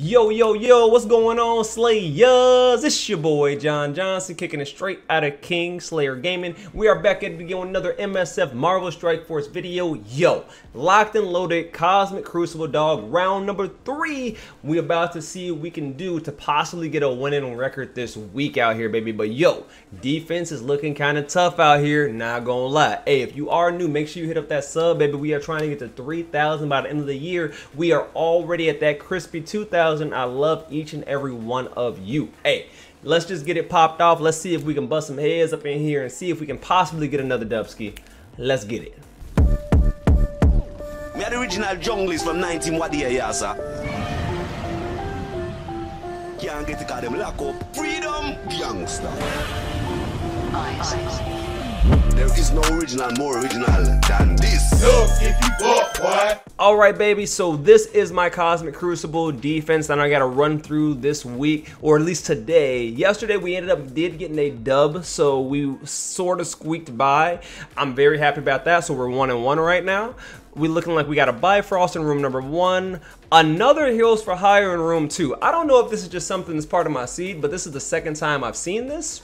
Yo, yo, yo, what's going on, Slayers? It's your boy, Jon Johnson, kicking it straight out of King Slayer Gaming. We are back at again with another MSF Marvel Strike Force video. Yo, locked and loaded, Cosmic Crucible Dog, round number three. We about to see what we can do to possibly get a winning record this week out here, baby. But yo, defense is looking kind of tough out here, not gonna lie. Hey, if you are new, make sure you hit up that sub, baby. We are trying to get to 3,000 by the end of the year. We are already at that crispy 2,000 I love each and every one of you. Hey, let's just get it popped off. Let's see if we can bust some heads up in here and see if we can possibly get another Dubsky. Let's get it. Me are the original junglist from 19 Wadia, yeah, sir. Can't get it cause them lock up. Freedom, gangster. There is no original more original than this. Look if you walk, boy. All right, baby. So this is my Cosmic Crucible defense that I got to run through this week, or at least today. Yesterday we ended up did getting a dub, so we sort of squeaked by. I'm very happy about that. So we're one and one right now. We looking like we got a Bifrost in room number one. Another Heroes for Hire in room two. I don't know if this is just something that's part of my seed, but this is the second time I've seen this.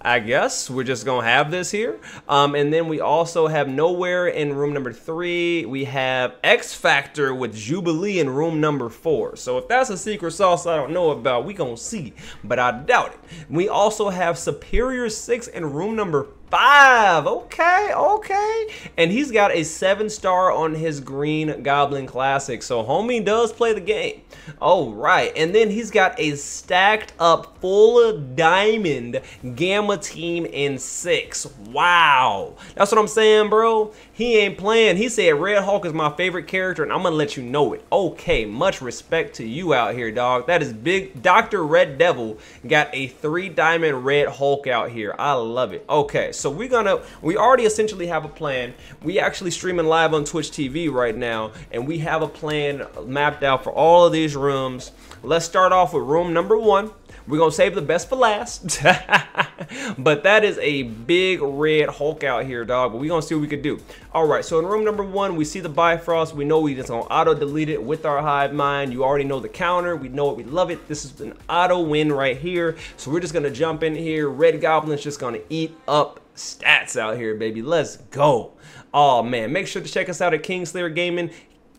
I guess we're just gonna have this here. Um, and then we also have Nowhere in room number three. We have X Factor with Jubilee in room number four. So if that's a secret sauce I don't know about, we gonna see, but I doubt it. We also have Superior Six in room number five. Okay, okay. And he's got a seven star on his Green Goblin Classic. So homie does play the game. All right. And then he's got a stacked up full of diamond Gamma team in six. Wow. That's what I'm saying, bro. He ain't playing. He said Red Hulk is my favorite character, and I'm to let you know it. Okay, much respect to you out here, dog. That is big. Dr. Red Devil got a three diamond Red Hulk out here. I love it. Okay, so we're to, we already essentially have a plan. We actually streaming live on Twitch TV right now, and we have a plan mapped out for all of these rooms. Let's start off with room number one. We're to save the best for last. but that is a big red Hulk out here, dog. But we're going to see what we could do. All right, so in room number one, we see the Bifrost. We know we just going to auto-delete it with our Hive Mind. You already know the counter. We know it. We love it. This is an auto win right here. So we're just to jump in here. Red Goblin's just to eat up stats out here, baby. Let's go. Oh, man. Make sure to check us out at Kingslayer Gaming.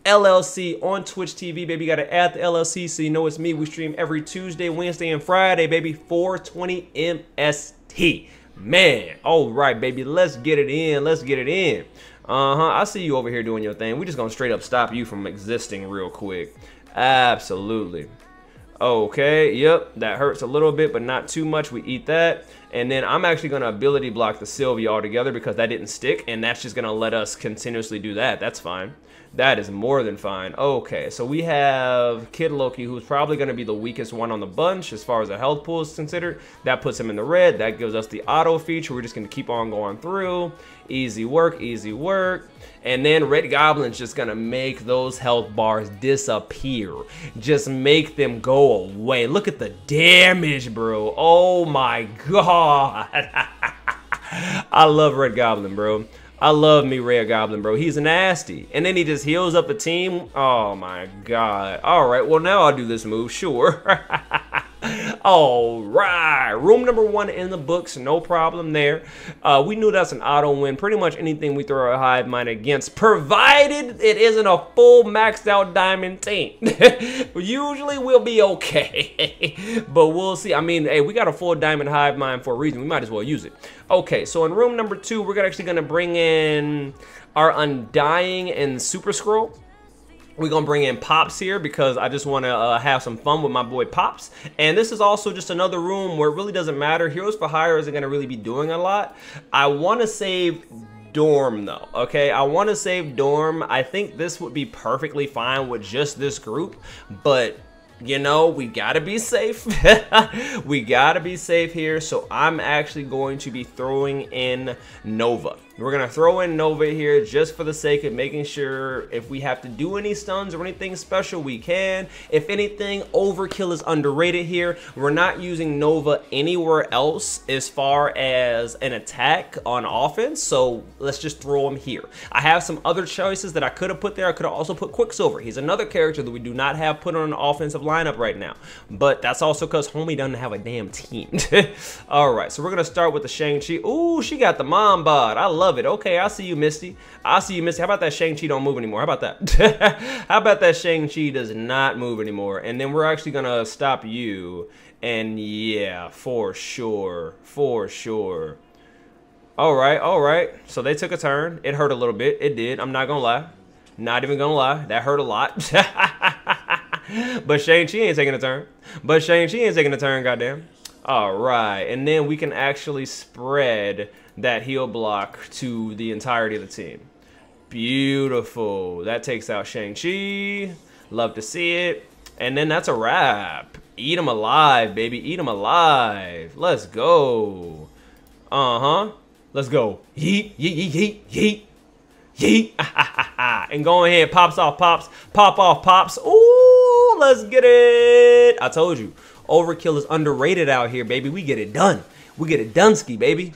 LLC on Twitch TV, baby. Gotta add the LLC so you know it's me. We stream every Tuesday, Wednesday, and Friday, baby. 420 MST. Man, all right, baby. Let's get it in. Let's get it in. Uh-huh. I see you over here doing your thing. We're just gonna straight up stop you from existing real quick. Absolutely. Okay, yep, that hurts a little bit, but not too much. We eat that. And then I'm actually going to ability block the Sylvie altogether because that didn't stick, and that's just going to let us continuously do that. That's fine. That is more than fine. Okay, so we have Kid Loki, who's probably going to be the weakest one on the bunch as far as the health pool is considered. That puts him in the red. That gives us the auto feature. We're just going to keep on going through. Easy work, easy work. And then Red Goblin's just going to make those health bars disappear. Just make them go away. Look at the damage, bro. Oh my god. I love Red Goblin, bro. I love me Red Goblin, bro. He's nasty. And then he just heals up the team. Oh my god. All right, well now I'll do this move, sure. All right, room number one in the books, no problem there. Uh, we knew that's an auto win. Pretty much anything we throw a hive mind against, provided it isn't a full maxed out diamond team. Usually we'll be okay, but we'll see. I mean, hey, we got a full diamond hive mind for a reason. We might as well use it. Okay, so in room number two, we're actually gonna bring in our Undying and Super Skrull. We're to bring in Pops here because I just want to uh, have some fun with my boy Pops. And this is also just another room where it really doesn't matter. Heroes for Hire isn't to really be doing a lot. I want to save Dorm though, okay? I want to save Dorm. I think this would be perfectly fine with just this group, but you know, we gotta be safe. we gotta be safe here. So I'm actually going to be throwing in Nova. We're gonna throw in Nova here just for the sake of making sure if we have to do any stuns or anything special, we can. If anything, Overkill is underrated here. We're not using Nova anywhere else as far as an attack on offense, so let's just throw him here. I have some other choices that I could have put there. I could have also put Quicksilver. He's another character that we do not have put on an offensive lineup right now, but that's also because Homie doesn't have a damn team. All right, so we're gonna start with the Shang-Chi. Ooh, she got the mom bod. I love it. Okay, I see you, Misty. I see you, Misty. How about that Shang-Chi don't move anymore? How about that? How about that Shang-Chi does not move anymore? And then we're actually gonna stop you. And yeah, for sure, for sure. All right, all right. So they took a turn. It hurt a little bit. It did. I'm not gonna lie. Not even gonna lie. That hurt a lot. but Shang-Chi ain't taking a turn. But Shang-Chi ain't taking a turn, goddamn. All right, and then we can actually spread that heal block to the entirety of the team. Beautiful. That takes out Shang-Chi. Love to see it. And then that's a wrap. Eat them alive, baby. Eat them alive. Let's go. Uh-huh. Let's go. Yeet, yeet, yeet, yeet, yeet. Yeet. and go ahead. Pops off, pops. Pop off, pops. Ooh, let's get it. I told you. Overkill is underrated out here, baby. We get it done. We get it done, ski, baby.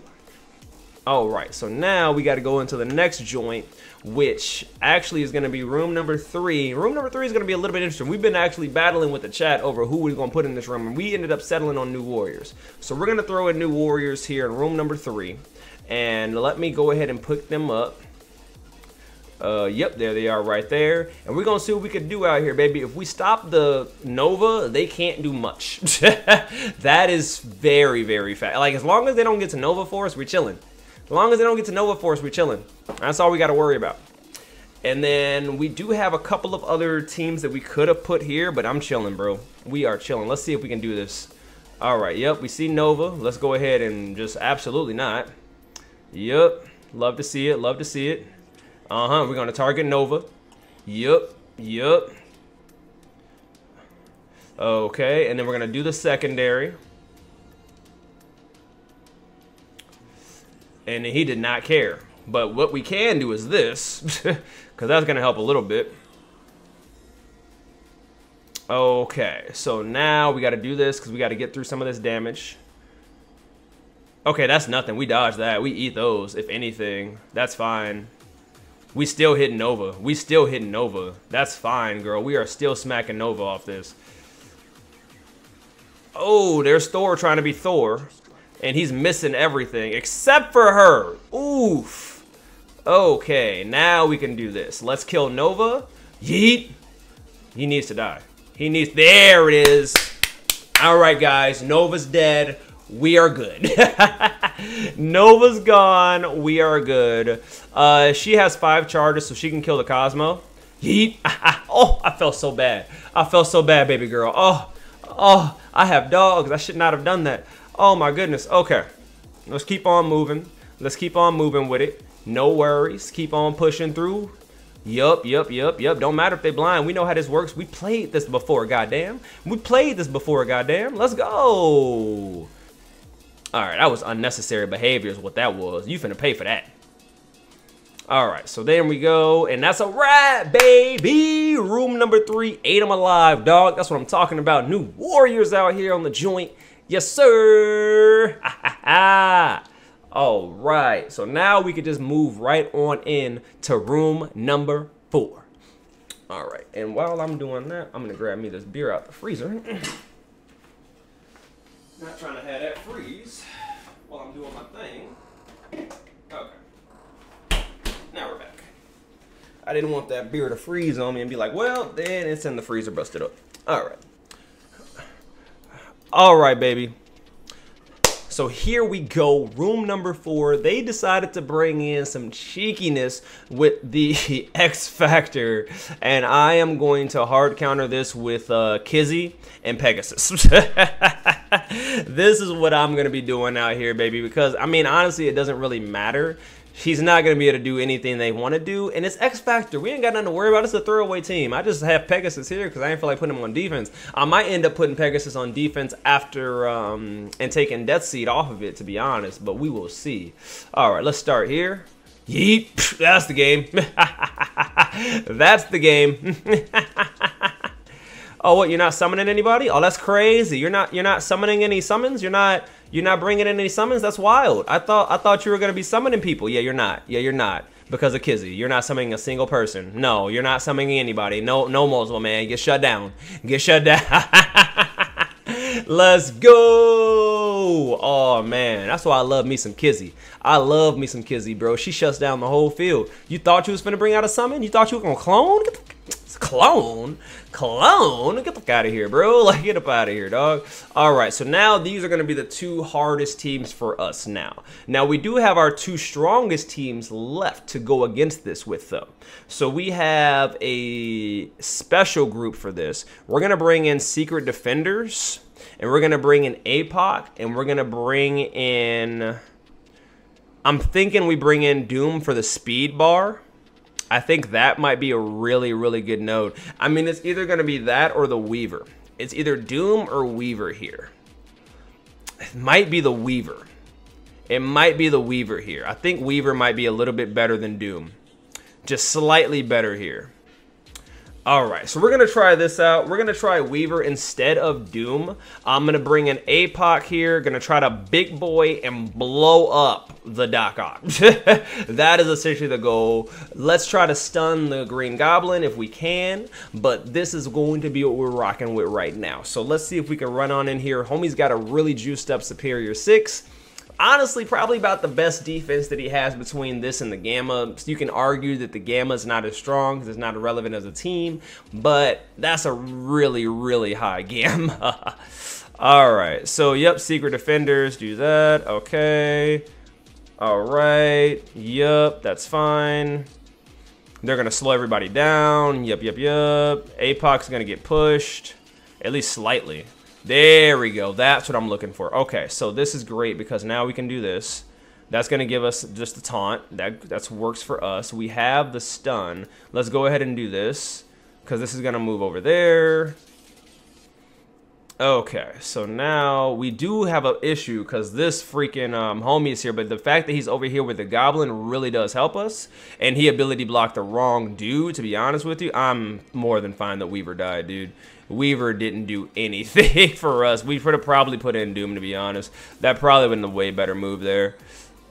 All right, so now we got to go into the next joint, which actually is going to be room number three. Room number three is going to be a little bit interesting. We've been actually battling with the chat over who we're going to put in this room, and we ended up settling on New Warriors. So we're going to throw in New Warriors here in room number three, and let me go ahead and put them up. Uh, yep, there they are right there. And we're to see what we can do out here, baby. If we stop the Nova, they can't do much. that is very, very fast. Like, as long as they don't get to Nova Force, we're chilling. As long as they don't get to Nova Force, we're chilling. That's all we got to worry about. And then we do have a couple of other teams that we could have put here, but I'm chilling, bro. We are chilling. Let's see if we can do this. All right, yep, we see Nova. Let's go ahead and just absolutely not. Yep, love to see it, love to see it. Uh-huh, we're to target Nova. Yep, yep. Okay, and then we're to do the secondary. And he did not care. But what we can do is this, because that's to help a little bit. Okay, so now we got to do this because we got to get through some of this damage. Okay, that's nothing. We dodge that. We eat those, if anything. That's fine. We still hitting Nova. We still hitting Nova. That's fine, girl. We are still smacking Nova off this. Oh, there's Thor trying to be Thor. And he's missing everything except for her. Oof. Okay, now we can do this. Let's kill Nova. Yeet. He needs to die. He needs... There it is. All right, guys. Nova's dead. We are good. Nova's gone. We are good. Uh, she has five charges, so she can kill the Cosmo. Yeet. oh, I felt so bad. I felt so bad, baby girl. Oh, oh, I have dogs. I should not have done that. Oh, my goodness. Okay. Let's keep on moving. Let's keep on moving with it. No worries. Keep on pushing through. Yup, yup, yup, yup. Don't matter if they blind. We know how this works. We played this before, goddamn. We played this before, goddamn. Let's go. All right, that was unnecessary behavior is what that was. You finna pay for that. All right, so there we go. And that's a wrap, baby. Room number three, ate them alive, dog. That's what I'm talking about. New warriors out here on the joint. Yes, sir. All right, so now we can just move right on in to room number four. All right, and while I'm doing that, I'm gonna grab me this beer out the freezer. Not trying to have that freeze while I'm doing my thing. Okay. Now we're back. I didn't want that beer to freeze on me and be like, well, then it's in the freezer busted up. All right. All right, baby. So here we go, room number four. They decided to bring in some cheekiness with the X Factor, and I am going to hard counter this with uh, Kizzy and Pegasus. this is what I'm going to be doing out here, baby, because, I mean, honestly, it doesn't really matter He's not going to be able to do anything they want to do. And it's X Factor. We ain't got nothing to worry about. It's a throwaway team. I just have Pegasus here because I ain't feel like putting him on defense. I might end up putting Pegasus on defense after um, and taking Death Seed off of it, to be honest. But we will see. All right, let's start here. Yeet. That's the game. That's the game. oh, what? You're not summoning anybody? Oh, that's crazy. You're not. You're not summoning any summons. You're not. You're not bringing in any summons. That's wild. I thought. I thought you were gonna be summoning people. Yeah, you're not. Yeah, you're not. Because of Kizzy, you're not summoning a single person. No, you're not summoning anybody. No, no multiple man. Get shut down. Get shut down. Let's go! Oh man, that's why I love me some Kizzy. I love me some Kizzy, bro. She shuts down the whole field. You thought you was gonna bring out a summon? You thought you were gonna clone? Get the, clone? Clone? Get the fuck out of here, bro. Like, get up out of here, dog. Alright, so now these are gonna be the two hardest teams for us now. Now, we do have our two strongest teams left to go against this with, though. So we have a special group for this. We're gonna bring in Secret Defenders and we're gonna bring in APOC, and we're gonna bring in. I'm thinking we bring in Doom for the speed bar. I think that might be a really, really good node. I mean, it's either gonna be that or the Weaver. It's either Doom or Weaver here. It might be the Weaver. It might be the Weaver here. I think Weaver might be a little bit better than Doom. Just slightly better here. All right, so we're gonna try this out. We're gonna try Weaver instead of Doom. I'm gonna bring in APOC here, gonna try to big boy and blow up the Doc Ock. that is essentially the goal. Let's try to stun the Green Goblin if we can, but this is going to be what we're rocking with right now. So let's see if we can run on in here. Homie's got a really juiced up Superior 6 honestly probably about the best defense that he has between this and the Gamma. You can argue that the Gamma is not as strong because it's not relevant as a team, but that's a really, really high Gamma. All right, so yep, Secret Defenders, do that, okay. All right, yep, that's fine. They're gonna slow everybody down, yep, yep, yep. APOC's gonna get pushed, at least slightly. There we go. That's what I'm looking for. Okay, so this is great because now we can do this. That's going to give us just the taunt. That that's works for us. We have the stun. Let's go ahead and do this because this is going to move over there. Okay, so now we do have an issue because this freaking um, homie is here, but the fact that he's over here with the goblin really does help us. And he ability blocked the wrong dude, to be honest with you. I'm more than fine that Weaver died, dude. Weaver didn't do anything for us. We would have probably put in Doom, to be honest. That probably would have been a way better move there.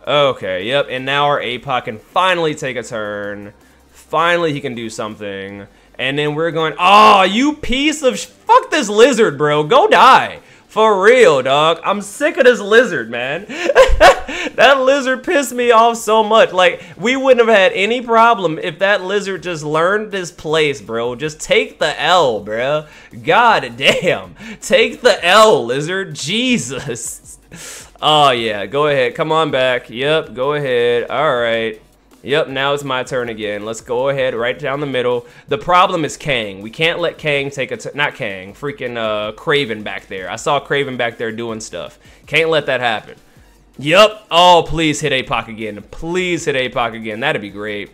Okay, yep, and now our APOC can finally take a turn. Finally, he can do something. And then we're going, oh, you piece of, fuck this lizard, bro. Go die. For real, dog. I'm sick of this lizard, man. that lizard pissed me off so much. Like, we wouldn't have had any problem if that lizard just learned this place, bro. Just take the L, bro. God damn. Take the L, lizard. Jesus. Oh, yeah. Go ahead. Come on back. Yep, go ahead. All right. Yep, now it's my turn again. Let's go ahead right down the middle. The problem is Kang. We can't let Kang take a... not Kang. Freaking uh, Kraven back there. I saw Kraven back there doing stuff. Can't let that happen. Yep. Oh, please hit APOC again. Please hit APOC again. That'd be great.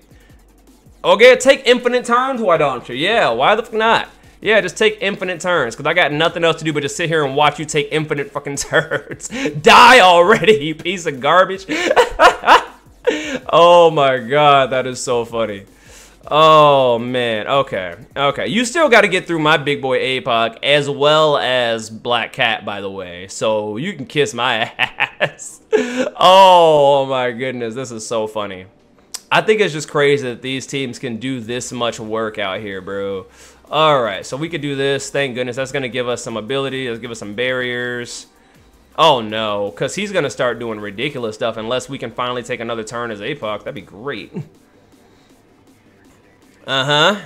Okay, take infinite turns, why don't you? Yeah, why the fuck not? Yeah, just take infinite turns, because I got nothing else to do but just sit here and watch you take infinite fucking turns. Die already, you piece of garbage. oh my god, that is so funny. Oh man, okay, okay. You still got to get through my big boy APOC as well as Black Cat, by the way. So you can kiss my ass. oh my goodness, this is so funny. I think it's just crazy that these teams can do this much work out here, bro. All right, so we could do this. Thank goodness. That's going to give us some ability. Let's give us some barriers. Oh no, because he's going to start doing ridiculous stuff unless we can finally take another turn as APOC. That'd be great. Uh-huh.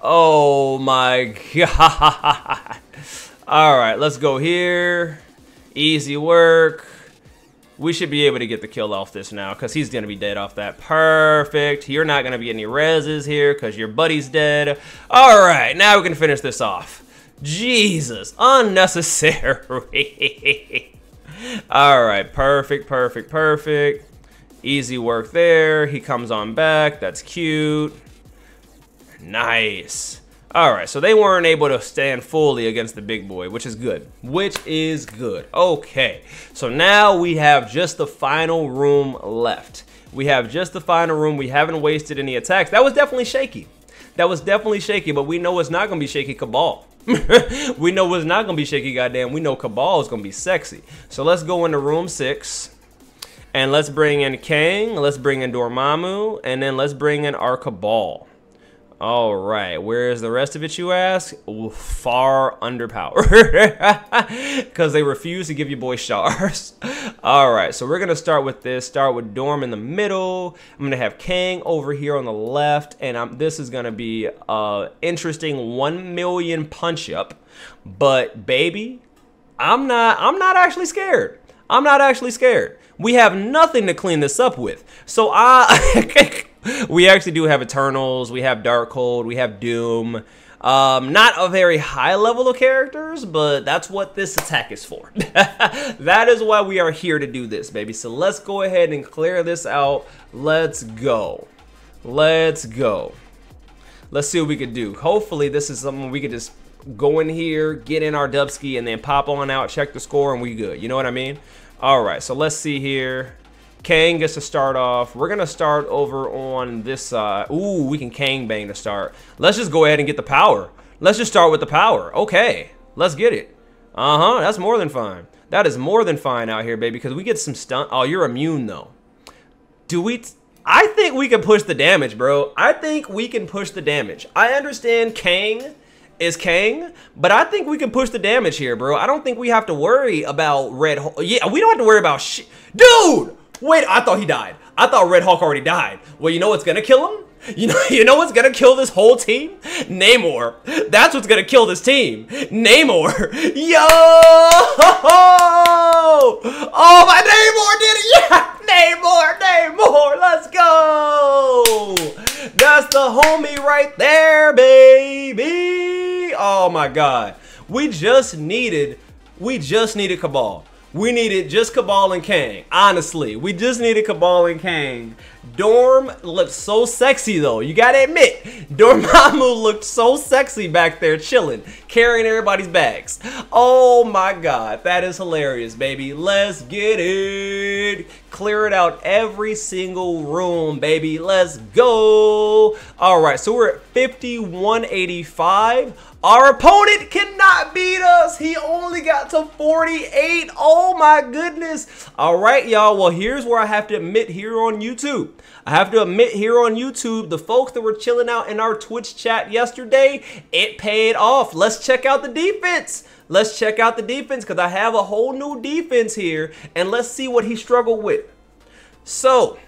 Oh my god. Alright, let's go here. Easy work. We should be able to get the kill off this now because he's going to be dead off that. Perfect. You're not going to be any reses here because your buddy's dead. All right, now we can finish this off. Jesus, unnecessary. All right, perfect, perfect, perfect. Easy work there. He comes on back. That's cute. Nice. All right, so they weren't able to stand fully against the big boy, which is good. Which is good. Okay, so now we have just the final room left. We have just the final room. We haven't wasted any attacks. That was definitely shaky. That was definitely shaky, but we know it's not going to be shaky Cabal. we know it's not to be shaky, goddamn. We know Cabal is to be sexy. So let's go into room six. And let's bring in Kang. Let's bring in Dormammu. And then let's bring in our Cabal. All right, where is the rest of it, you ask? Far underpowered. Because they refuse to give you boy stars. All right, so we're going to start with this. Start with Dorm in the middle. I'm going to have Kang over here on the left. And I'm, this is going to be an interesting 1 million punch-up. But, baby, I'm not, I'm not actually scared. I'm not actually scared. We have nothing to clean this up with. So I... we actually do have Eternals, we have Darkhold, we have Doom. Um, not a very high level of characters, but that's what this attack is for. that is why we are here to do this, baby. So let's go ahead and clear this out. Let's go. Let's go. Let's see what we can do. Hopefully this is something we can just go in here, get in our Dubsky, and then pop on out, check the score, and we good. You know what I mean? All right, so let's see here. Kang gets to start off. We're going to start over on this side. Ooh, we can Kang bang to start. Let's just go ahead and get the power. Let's just start with the power. Okay, let's get it. Uh-huh, that's more than fine. That is more than fine out here, baby, because we get some stun. Oh, you're immune, though. Do we... I think we can push the damage, bro. I think we can push the damage. I understand Kang is Kang, but I think we can push the damage here, bro. I don't think we have to worry about Red Hulk. Yeah, we don't have to worry about shit. Dude! Wait, I thought he died. I thought Red Hulk already died. Well, you know what's gonna kill him? You know, you know what's gonna kill this whole team? Namor. That's what's gonna kill this team. Namor. Yo! Oh, my Namor did it! Yeah! Namor, Namor, let's go! That's the homie right there, baby! Oh my god. We just needed, we just needed Cabal. We needed just Cabal and Kang. Honestly, we just needed Cabal and Kang. Dorm looked so sexy though. You gotta admit, Dormammu looked so sexy back there chilling, carrying everybody's bags. Oh my god, that is hilarious, baby. Let's get it. Clear it out every single room, baby. Let's go. All right, so we're at 5185. Our opponent cannot beat us. He only got to 48. Oh my goodness. All right, y'all. Well, here's where I have to admit here on YouTube. I have to admit here on YouTube, the folks that were chilling out in our Twitch chat yesterday, it paid off. Let's check out the defense. Let's check out the defense because I have a whole new defense here. And let's see what he struggled with. So,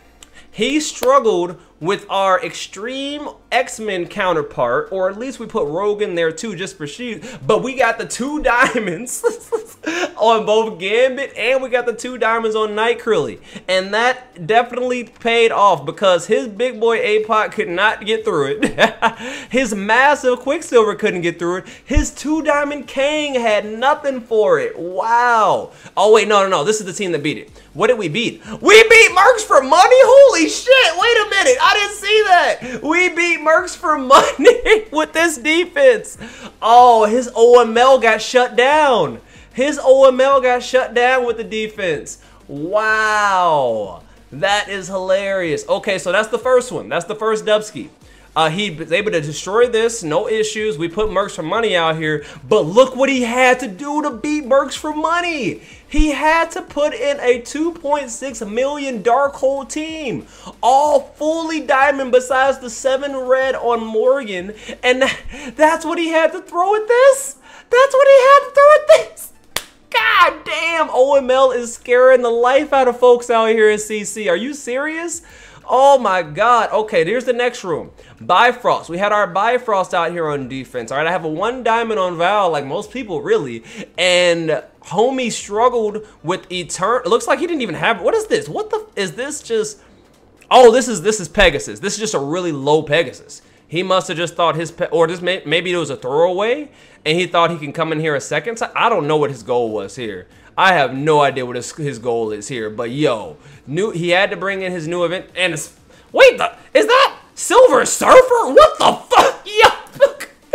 he struggled with our extreme X-Men counterpart, or at least we put Rogue in there too, just for shoot. But we got the two diamonds on both Gambit, and we got the two diamonds on Nightcrawler, and that definitely paid off because his big boy APOC could not get through it. his massive Quicksilver couldn't get through it. His two diamond Kang had nothing for it. Wow. Oh wait, no, no, no. This is the team that beat it. What did we beat? We beat Mercs for money? Holy shit, wait a minute. I didn't see that. We beat Mercs for money with this defense. Oh, his OML got shut down. His OML got shut down with the defense. Wow. That is hilarious. Okay, so that's the first one. That's the first Dubsky. Uh, he was able to destroy this, no issues. We put Mercs for money out here, but look what he had to do to beat Mercs for money. He had to put in a 2.6 million Darkhold team, all fully diamond besides the seven red on Morgan, and that's what he had to throw at this. That's what he had to throw at this. God damn, OML is scaring the life out of folks out here in CC. Are you serious? Oh my God. Okay, here's the next room. Bifrost. We had our Bifrost out here on defense. All right, I have a one diamond on Val, like most people really. And homie struggled with Etern. It looks like he didn't even have. What is this? What the? Is this just? Oh, this is this is Pegasus. This is just a really low Pegasus. He must have just thought his or this may, maybe it was a throwaway, and he thought he can come in here a second time. I don't know what his goal was here. I have no idea what his, his goal is here, but yo, new he had to bring in his new event and it's, wait, the, is that Silver Surfer? What the fuck? Yo,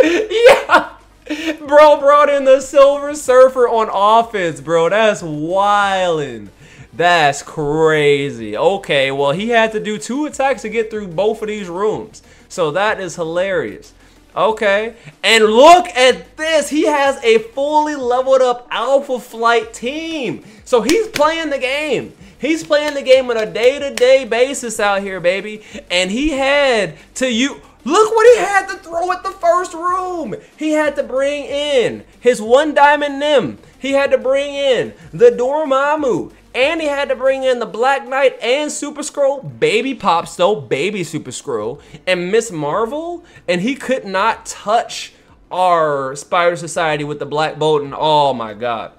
Bro brought in the Silver Surfer on offense, bro. That's wildin'. That's crazy. Okay, well, he had to do two attacks to get through both of these rooms. So that is hilarious. Okay, and look at this. He has a fully leveled up Alpha Flight team. So he's playing the game. He's playing the game on a day-to-day -day basis out here, baby. And he had to you Look what he had to throw at the first room. He had to bring in his one diamond Nim. He had to bring in the Dormammu. And he had to bring in the Black Knight and Super Skrull, Baby Pop Still, Baby Super Skrull, and Miss Marvel. And he could not touch our Spider Society with the Black Bolt. And oh my God.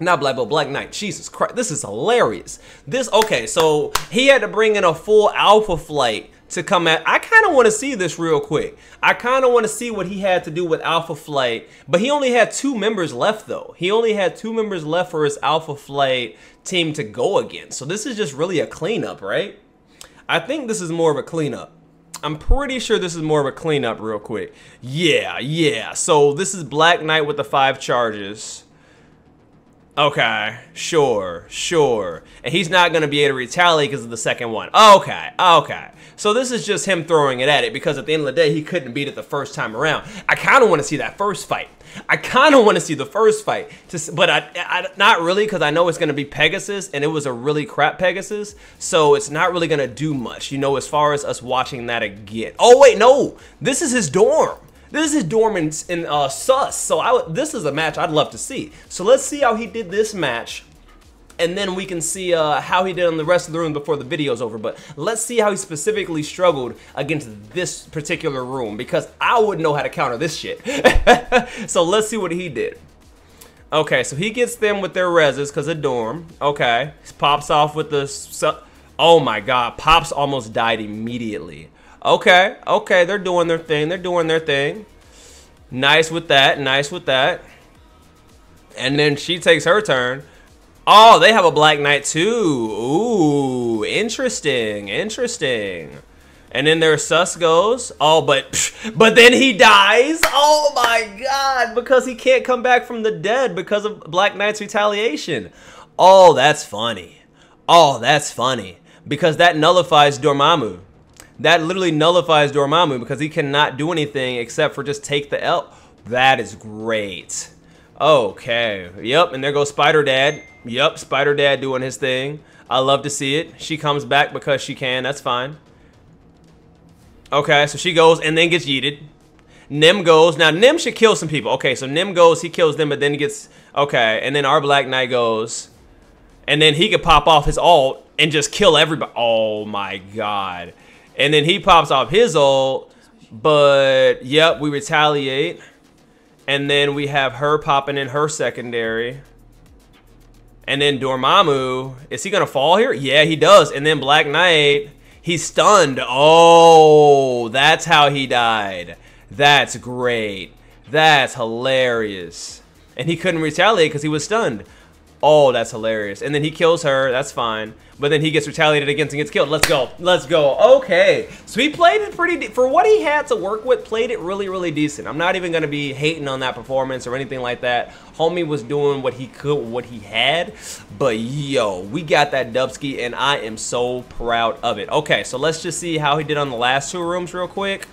Not Black Bolt, Black Knight. Jesus Christ, this is hilarious. This, okay, so he had to bring in a full Alpha Flight to come at. I kind of want to see this real quick. I kind of want to see what he had to do with Alpha Flight, but he only had two members left though. He only had two members left for his Alpha Flight team to go against. So this is just really a cleanup, right? I think this is more of a cleanup. I'm pretty sure this is more of a cleanup real quick. Yeah, yeah. So this is Black Knight with the five charges. Okay, sure, sure. And he's not going to be able to retaliate because of the second one. Okay, okay. So this is just him throwing it at it because at the end of the day, he couldn't beat it the first time around. I kind of want to see that first fight. I kind of want to see the first fight, to, but I, I not really because I know it's going to be Pegasus and it was a really crap Pegasus. So it's not really going to do much, you know, as far as us watching that again. Oh, wait, no. This is his dorm. This is Dorman in uh, Sus, so I, this is a match I'd love to see. So let's see how he did this match and then we can see uh, how he did on the rest of the room before the video's over. But let's see how he specifically struggled against this particular room because I wouldn't know how to counter this shit. so let's see what he did. Okay, so he gets them with their reses because of Dorm. Okay, pops off with the... Oh my god, Pops almost died immediately. Okay, okay, they're doing their thing. They're doing their thing. Nice with that, nice with that. And then she takes her turn. Oh, they have a Black Knight too. Ooh, interesting, interesting. And then their sus goes. Oh, but but then he dies. Oh my god, because he can't come back from the dead because of Black Knight's retaliation. Oh, that's funny. Oh, that's funny. Because that nullifies Dormammu that literally nullifies Dormammu because he cannot do anything except for just take the L. That is great. Okay. Yep, and there goes Spider Dad. Yep, Spider Dad doing his thing. I love to see it. She comes back because she can. That's fine. Okay, so she goes and then gets yeeted. Nim goes. Now, Nim should kill some people. Okay, so Nim goes. He kills them, but then he gets... Okay, and then our Black Knight goes. And then he could pop off his ult and just kill everybody. Oh, my God. And then he pops off his ult, but yep, we retaliate. And then we have her popping in her secondary. And then Dormammu, is he gonna fall here? Yeah, he does. And then Black Knight, he's stunned. Oh, that's how he died. That's great. That's hilarious. And he couldn't retaliate because he was stunned. Oh, that's hilarious. And then he kills her. That's fine. But then he gets retaliated against and gets killed. Let's go. Let's go. Okay. So he played it pretty... For what he had to work with, played it really, really decent. I'm not even going to be hating on that performance or anything like that. Homie was doing what he could, what he had. But, yo, we got that Dubsky, and I am so proud of it. Okay, so let's just see how he did on the last two rooms real quick.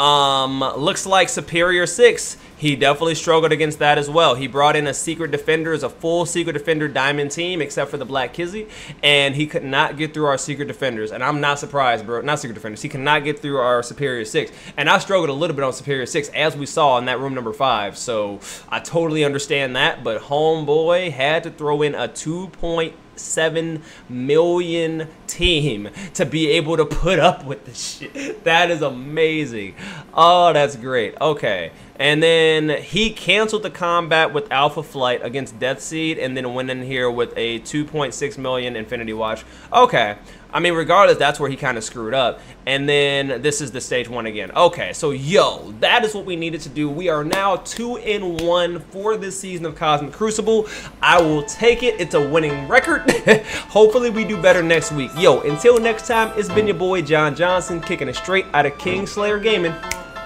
Um, looks like Superior 6 he definitely struggled against that as well. He brought in a secret defender as a full secret defender diamond team, except for the Black Kizzy, and he could not get through our secret defenders. And I'm not surprised, bro. Not secret defenders. He cannot get through our Superior Six. And I struggled a little bit on Superior Six, as we saw in that room number five. So I totally understand that. But homeboy had to throw in a two point 1.7 million team to be able to put up with this shit. That is amazing. Oh, that's great. Okay. And then he canceled the combat with Alpha Flight against Death Seed and then went in here with a 2.6 million Infinity Watch. Okay. I mean, regardless, that's where he kind of screwed up. And then this is the stage one again. Okay, so yo, that is what we needed to do. We are now two in one for this season of Cosmic Crucible. I will take it. It's a winning record. Hopefully we do better next week. Yo, until next time, it's been your boy Jon Johnson kicking it straight out of Kingslayer Gaming.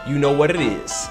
You know what it is.